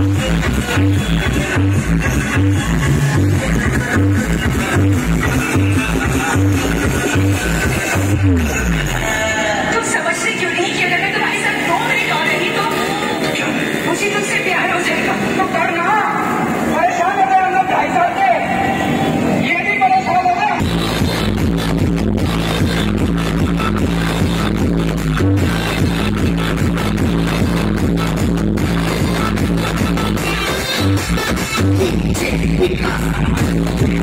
Thank you. Take me back.